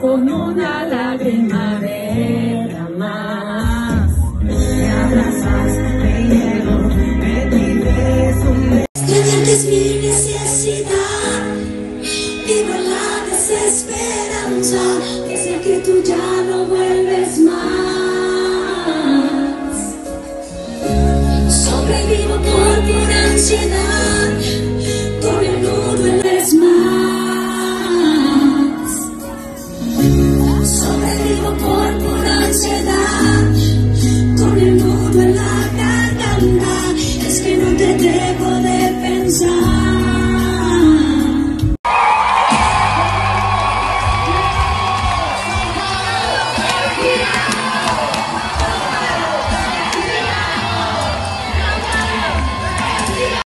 con una lágrima de más. Me abrazas, me llevo, me pides un mi necesidad, vivo la desesperanza, que tú ya no vuelves. que vivo por pura ansiedad.